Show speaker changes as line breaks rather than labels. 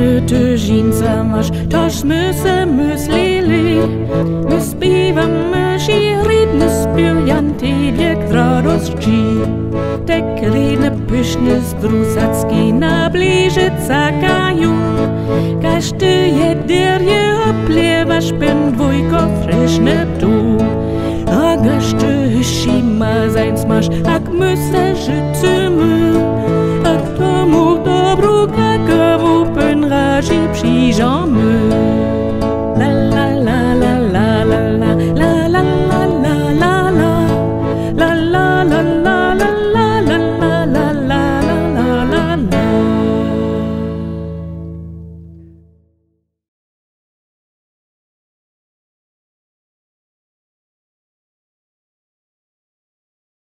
nöte, džinsa maš, tož muse, mus lili, mus pivam, muši, rid, mus pjujan, tibjek radost či. Tek ridne pyšne zdrusacki na bliže cakaju, kaž ty je Ich spin dwójko fryszny tu. A gaszczy sima zańc masz, ak müsse se życzy